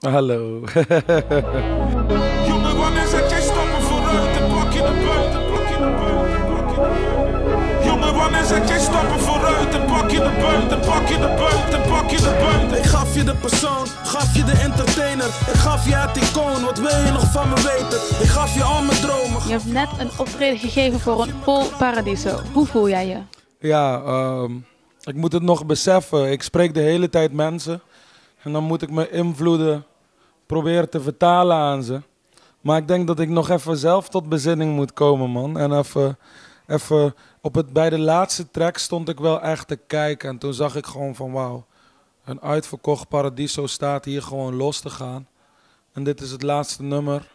Hallo. Jongen, wanneer zet jij stappen vooruit en pak je de buiten, pak je de buiten, pak je de. Jongen, wanneer zet jij stappen vooruit en pak je de pak je de pak je de buiten. Ik gaf je de persoon, gaf je de entertainer. Ik gaf je het icoon, wat wil je nog van me weten? Ik gaf je al mijn dromen. Je hebt net een optreden gegeven voor een vol Paradiso. Hoe voel jij je? Ja, ehm, ik moet het nog beseffen. Ik spreek de hele tijd mensen. En dan moet ik mijn invloeden proberen te vertalen aan ze. Maar ik denk dat ik nog even zelf tot bezinning moet komen, man. En even, even op het, bij de laatste track stond ik wel echt te kijken. En toen zag ik gewoon van wauw, een uitverkocht Paradiso staat hier gewoon los te gaan. En dit is het laatste nummer.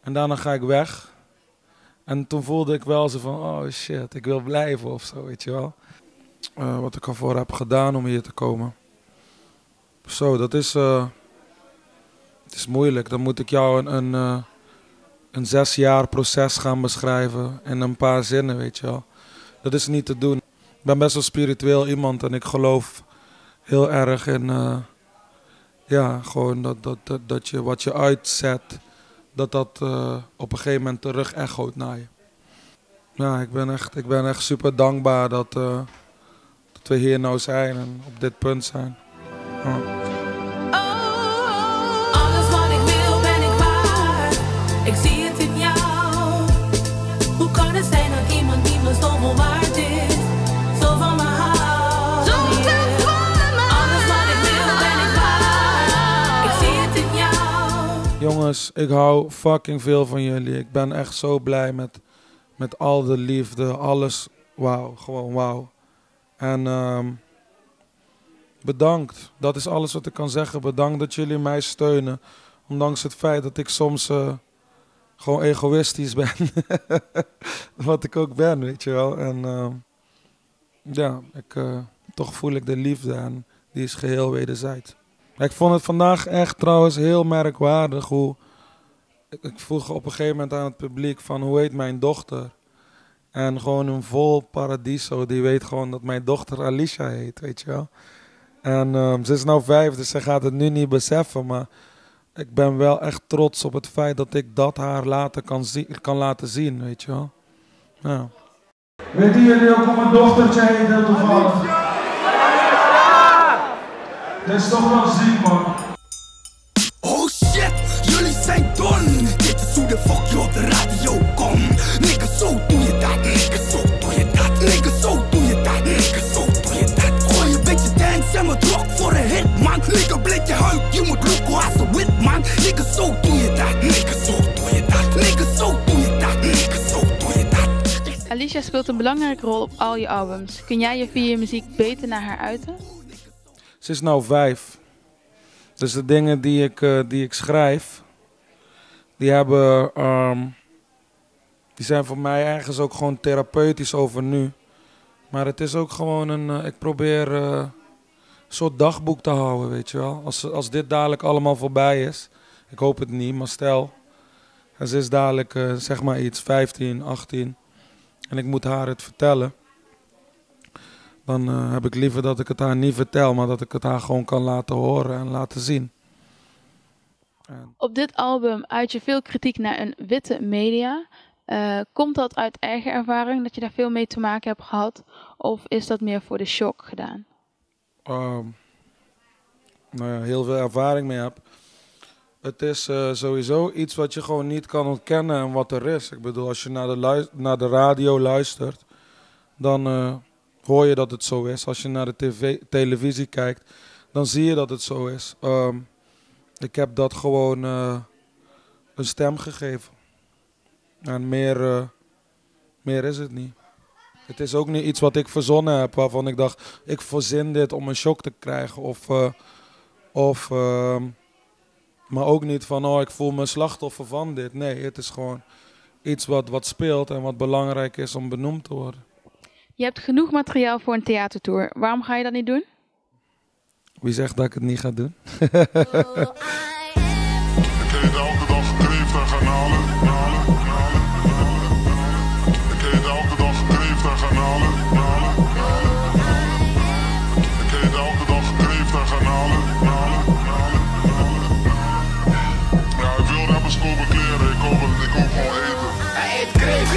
En daarna ga ik weg. En toen voelde ik wel zo van, oh shit, ik wil blijven of zo, weet je wel. Eh, wat ik ervoor heb gedaan om hier te komen. Zo, dat is, eh, is moeilijk. Dan moet ik jou een, een, eh, een zes jaar proces gaan beschrijven in een paar zinnen, weet je wel. Dat is niet te doen. Ik ben best wel spiritueel iemand en ik geloof heel erg in, eh, ja, gewoon dat, dat, dat, dat je wat je uitzet, dat dat eh, op een gegeven moment terug echoot naar je. Ja, ik ben echt, ik ben echt super dankbaar dat, dat we hier nou zijn en op dit punt zijn. Ja. Ik hou fucking veel van jullie. Ik ben echt zo blij met, met al de liefde, alles. Wauw, gewoon wauw. En ehm, bedankt. Dat is alles wat ik kan zeggen. Bedankt dat jullie mij steunen. Ondanks het feit dat ik soms eh, gewoon egoïstisch ben. wat ik ook ben, weet je wel. En ehm, ja, ik, eh, toch voel ik de liefde en die is geheel wederzijds. Ik vond het vandaag echt trouwens heel merkwaardig hoe... Ik, ik vroeg op een gegeven moment aan het publiek van hoe heet mijn dochter? En gewoon een vol paradiso, die weet gewoon dat mijn dochter Alicia heet, weet je wel. En ehm, ze is nou vijf, dus ze gaat het nu niet beseffen, maar ik ben wel echt trots op het feit dat ik dat haar later kan, zien, kan laten zien, weet je wel. Ja. Weten jullie ook hoe mijn dochtertje heet heel toevallig? Dat is toch wel ziek man. Oh shit, jullie zijn dom. Dit is hoe de fuck je op de radio kom. Nigga, zo doe je dat. Nigga, zo doe je dat. Nigga, zo doe je dat. Nigga, zo doe je dat. Gooi een beetje dance en wat rock voor een hit, man. Nigga, bleek je huid, je moet look als een wit, man. Nigga, zo doe je dat. Nigga, zo doe je dat. Nigga, zo doe je dat. Nigga, zo doe je dat. Alicia speelt een belangrijke rol op al je albums. Kun jij je via je muziek beter naar haar uiten? Ze is nou vijf. Dus de dingen die ik, eh, die ik schrijf, die hebben, ehm, die zijn voor mij ergens ook gewoon therapeutisch over nu. Maar het is ook gewoon een, eh, ik probeer eh, een soort dagboek te houden, weet je wel. Als, als dit dadelijk allemaal voorbij is, ik hoop het niet, maar stel, ze is dadelijk, zeg maar iets, 15, 18, en ik moet haar het vertellen. Dan eh, heb ik liever dat ik het haar niet vertel, maar dat ik het haar gewoon kan laten horen en laten zien. En Op dit album uit je veel kritiek naar een witte media. Eh, komt dat uit eigen ervaring, dat je daar veel mee te maken hebt gehad? Of is dat meer voor de shock gedaan? ehm, nou ja, heel veel ervaring mee heb. Het is eh, sowieso iets wat je gewoon niet kan ontkennen en wat er is. Ik bedoel, als je naar de, naar de radio luistert, dan hoor je dat het zo is. Als je naar de tv, televisie kijkt, dan zie je dat het zo is. Ehm, ik heb dat gewoon eh, een stem gegeven. En meer, eh, meer is het niet. Het is ook niet iets wat ik verzonnen heb, waarvan ik dacht, ik verzin dit om een shock te krijgen. Of, eh, of ehm, maar ook niet van, oh, ik voel me slachtoffer van dit. Nee, het is gewoon iets wat, wat speelt en wat belangrijk is om benoemd te worden. Je hebt genoeg materiaal voor een theatertour. Waarom ga je dat niet doen? Wie zegt dat ik het niet ga doen? Ik eet elke dag kreeft en garnalen. Nalen, nalen, nalen, nalen. Ik eet elke dag kreeft en garnalen. Nalen, nalen, nalen. Ik eet elke dag kreeft en garnalen. Nalen, nalen, nalen, nalen. bestolen kleren, ik koop, ik koop gewoon eten. Hij eet kreeg,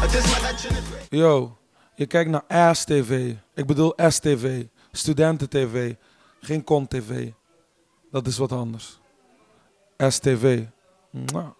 het is maar dat je het weet. Yo, je kijkt naar AS-TV. Ik bedoel STV. Studenten-TV. Geen Kont-TV. Dat is wat anders. STV. Mwah.